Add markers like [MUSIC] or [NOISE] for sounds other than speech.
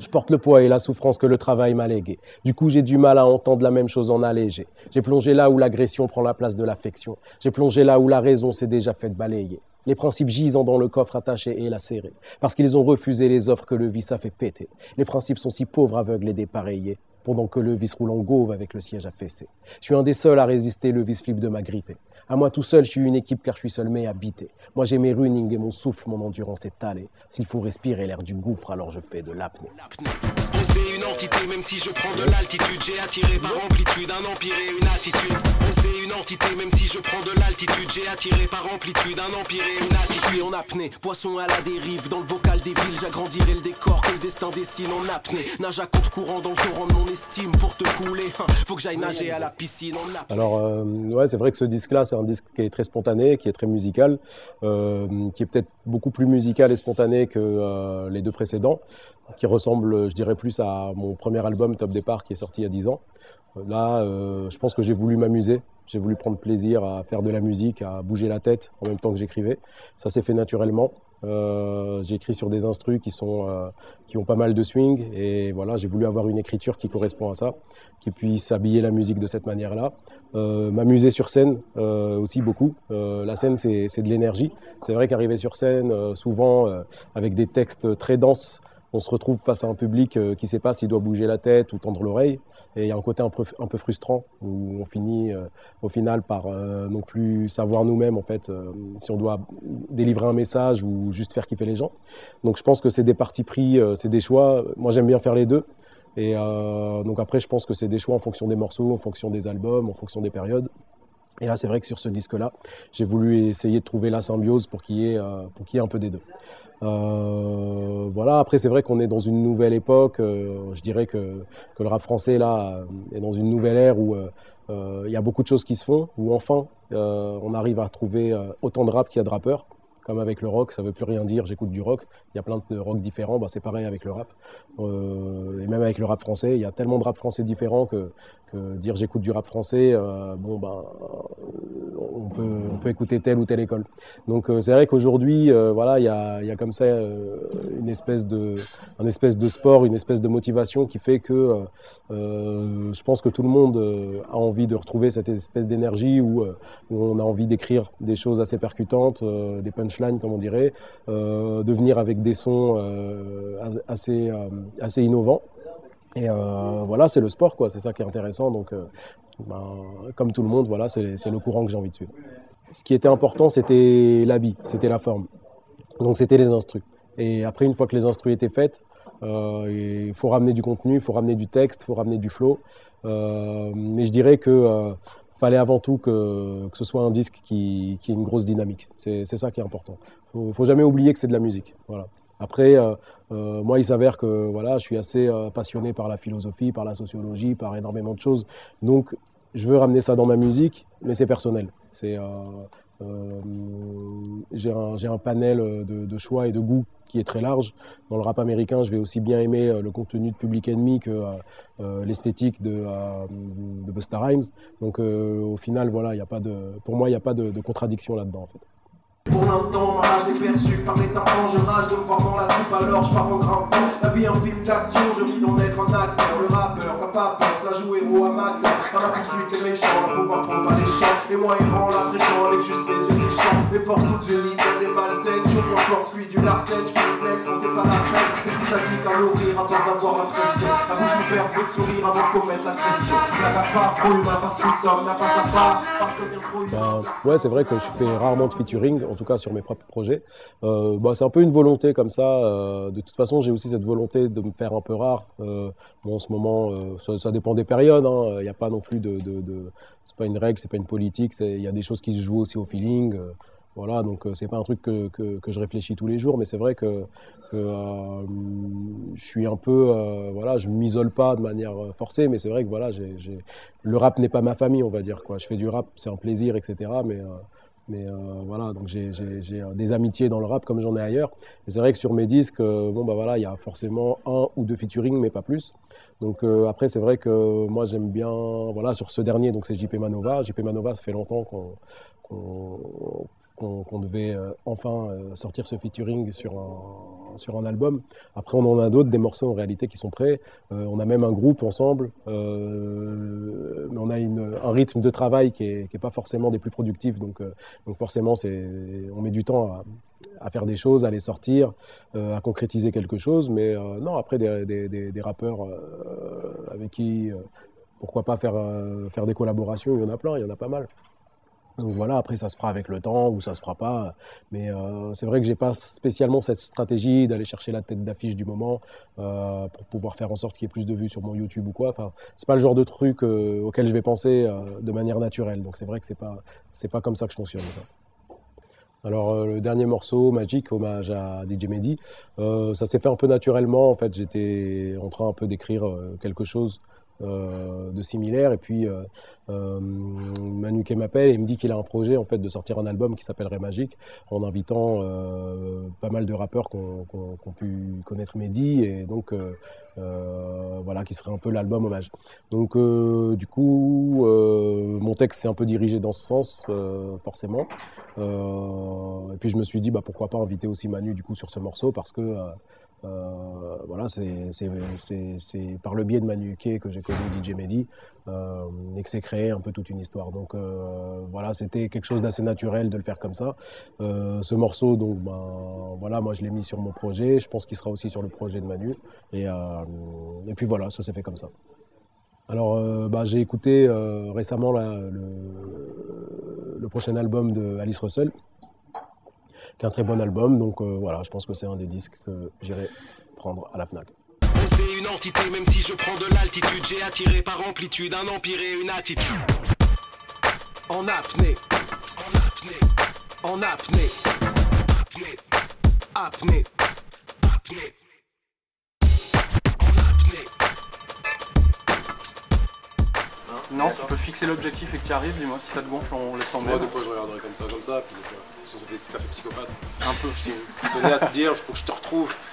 Je porte le poids et la souffrance que le travail m'a légué. Du coup, j'ai du mal à entendre la même chose en allégé. J'ai plongé là où l'agression prend la place de l'affection. J'ai plongé là où la raison s'est déjà faite balayer. Les principes gisant dans le coffre attaché et lacéré. Parce qu'ils ont refusé les offres que le vice a fait péter. Les principes sont si pauvres, aveugles et dépareillés. Pendant que le vice roule en gauve avec le siège affaissé. Je suis un des seuls à résister le vice flip de ma grippe. À moi tout seul, je suis une équipe car je suis seul mais habité. Moi j'ai mes running et mon souffle, mon endurance est talée. S'il faut respirer l'air du gouffre, alors je fais de l'apnée. Entité, même si je prends de l'altitude. J'ai attiré par amplitude un empire et une attitude. Je suis en apnée, poisson à la dérive. Dans le bocal des villes, j'agrandirai le décor que le destin dessine en apnée. Nage à compte courant dans le torrent de mon estime pour te couler. Hein, faut que j'aille nager à la piscine en apnée. Alors, euh, ouais, c'est vrai que ce disque-là, c'est un disque qui est très spontané, qui est très musical, euh, qui est peut-être beaucoup plus musical et spontané que euh, les deux précédents, qui ressemble, je dirais, plus à mon premier album Top Départ qui est sorti il y a 10 ans. Là, je pense que j'ai voulu m'amuser, j'ai voulu prendre plaisir à faire de la musique, à bouger la tête en même temps que j'écrivais. Ça s'est fait naturellement. Euh, j'écris sur des instrus qui, sont, euh, qui ont pas mal de swing et voilà, j'ai voulu avoir une écriture qui correspond à ça, qui puisse habiller la musique de cette manière-là. Euh, m'amuser sur scène aussi beaucoup. la scène, c'est de l'énergie. C'est vrai qu'arriver sur scène, souvent avec des textes très denses, on se retrouve face à un public euh, qui ne sait pas s'il doit bouger la tête ou tendre l'oreille. Et il y a un côté un peu, frustrant où on finit euh, au final par euh, non plus savoir nous-mêmes en fait si on doit délivrer un message ou juste faire kiffer les gens. Donc je pense que c'est des partis pris, c'est des choix. Moi j'aime bien faire les deux. Et donc après je pense que c'est des choix en fonction des morceaux, en fonction des albums, en fonction des périodes. Et là, c'est vrai que sur ce disque-là, j'ai voulu essayer de trouver la symbiose pour y, pour qu'il y ait un peu des deux. Euh, voilà, après c'est vrai qu'on est dans une nouvelle époque, euh, je dirais que, le rap français là est dans une nouvelle ère où euh, il y a beaucoup de choses qui se font, où enfin on arrive à trouver autant de rap qu'il y a de rappeurs comme avec le rock, ça veut plus rien dire, j'écoute du rock. Il y a plein de rock différents, bah, c'est pareil avec le rap. Euh, et même avec le rap français, il y a tellement de rap français différents que, dire j'écoute du rap français, euh, bon, bah, on, peut, écouter telle ou telle école. Donc c'est vrai qu'aujourd'hui, voilà, il y a, comme ça une espèce de, un espèce de sport, une espèce de motivation qui fait que je pense que tout le monde a envie de retrouver cette espèce d'énergie où, on a envie d'écrire des choses assez percutantes, des punchlines comme on dirait, euh, de venir avec des sons euh, assez, euh, assez innovants. Et voilà, c'est le sport, quoi. C'est ça qui est intéressant. Donc, ben, comme tout le monde, voilà, c'est le courant que j'ai envie de suivre. Ce qui était important, c'était l'habit, c'était la forme. Donc, c'était les instrus. Et après, une fois que les instrus étaient faites, il faut ramener du contenu, il faut ramener du texte, il faut ramener du flow. mais je dirais que fallait avant tout que, que, ce soit un disque qui, qui ait une grosse dynamique. C'est ça qui est important. Il ne faut jamais oublier que c'est de la musique. Voilà. Après, euh, euh, moi, il s'avère que voilà, je suis assez euh, passionné par la philosophie, par la sociologie, par énormément de choses. Donc, je veux ramener ça dans ma musique, mais c'est personnel. C'est euh, j'ai un, panel de, de, choix et de goût qui est très large. Dans le rap américain, je vais aussi bien aimer euh, le contenu de Public Enemy que euh, l'esthétique de, Busta Rhymes. Donc au final, voilà, y a pas de, pour moi, il n'y a pas de, contradiction là-dedans. Pour l'instant, ma rage est perçue par les tympans. Je rage de me voir dans la coupe, alors je pars en grimpant. La vie, un film d'action, je vis d'en être un acteur. Le rappeur, n'a pas peur, ça joue héros amateur. Dans la poursuite, les méchants, le pouvoir trompe pas les champs. Et moi, rend la fraîcheur avec juste mes yeux séchants. Mes forces toutes unies, comme des malsaines. Je force lui du larcène, je peux même quand c'est pas la peine. L'esprit sadique à nourrir à force d'avoir l'impression. La bouche ouverte, avec sourire avant commettre l'agression. La part trop humain, parce que l'homme n'a pas sa part. Parce que bien trop humain. Bah, ouais, c'est vrai que je fais rarement de featuring en tout cas sur mes propres projets. Euh, bah, c'est un peu une volonté comme ça. Euh, de toute façon, j'ai aussi cette volonté de me faire un peu rare. Euh, bon, en ce moment, ça, dépend des périodes. Hein. Il n'y a pas non plus de, de, de c'est pas une règle, c'est pas une politique. Il y a des choses qui se jouent aussi au feeling. Voilà, donc c'est pas un truc que, je réfléchis tous les jours, mais c'est vrai que, euh, je suis un peu, euh, voilà, je m'isole pas de manière forcée, mais c'est vrai que voilà, le rap n'est pas ma famille, on va dire quoi. Je fais du rap, c'est un plaisir, etc. Mais euh, voilà, donc j'ai euh, des amitiés dans le rap comme j'en ai ailleurs. Et c'est vrai que sur mes disques, euh, bon bah voilà, il y a forcément un ou deux featuring, mais pas plus. Donc après, c'est vrai que moi j'aime bien, voilà, sur ce dernier, donc c'est JP Manova. JP Manova, ça fait longtemps qu'on devait enfin sortir ce featuring sur un, album. Après, on en a d'autres, des morceaux en réalité qui sont prêts. Euh, on a même un groupe ensemble, euh, mais on a un rythme de travail qui n'est pas forcément des plus productifs. Donc, euh, donc forcément, on met du temps à, faire des choses, à les sortir, à concrétiser quelque chose. Mais non, après, des rappeurs avec qui, pourquoi pas faire, faire des collaborations, il y en a plein, il y en a pas mal. Donc voilà, après ça se fera avec le temps ou ça se fera pas. Mais euh, c'est vrai que j'ai pas spécialement cette stratégie d'aller chercher la tête d'affiche du moment euh, pour pouvoir faire en sorte qu'il y ait plus de vues sur mon YouTube ou quoi. Enfin, c'est pas le genre de truc euh, auquel je vais penser de manière naturelle. Donc c'est vrai que c'est pas pas comme ça que je fonctionne. Alors le dernier morceau, Magic, hommage à DJ Mehdi, ça s'est fait un peu naturellement. En fait, j'étais en train un peu d'écrire quelque chose de similaire. Et puis euh, euh, Manu qui m'appelle et me dit qu'il a un projet en fait de sortir un album qui s'appellerait Magique en invitant pas mal de rappeurs qui ont pu connaître Mehdi et donc voilà qui serait un peu l'album hommage. Donc du coup mon texte s'est un peu dirigé dans ce sens forcément. et puis je me suis dit bah pourquoi pas inviter aussi Manu du coup sur ce morceau parce que euh, voilà, c'est par le biais de Manu que j'ai connu DJ Mehdi euh, et que c'est créé un peu toute une histoire. Donc euh, voilà, c'était quelque chose d'assez naturel de le faire comme ça. ce morceau, donc ben, voilà, moi je l'ai mis sur mon projet. Je pense qu'il sera aussi sur le projet de Manu. Et, et puis voilà, ça s'est fait comme ça. Alors, bah, j'ai écouté récemment le, le, prochain album de Alice Russell, qui est un très bon album. Donc euh, voilà, je pense que c'est un des disques que j'irai prendre à la FNAC. C'est une entité, même si je prends de l'altitude, j'ai attiré par amplitude un empire et une attitude. En apnée, en apnée, en apnée, apnée, apnée, apnée. Non, si tu peux fixer l'objectif et que tu arrives, dis-moi si ça te gonfle, on laisse tomber. Moi, des fois, je regarderai comme ça, comme ça, puis des fois, ça fait, ça fait psychopathe. Un peu. Je tenais à te dire, il faut que je te retrouve. [LAUGHS]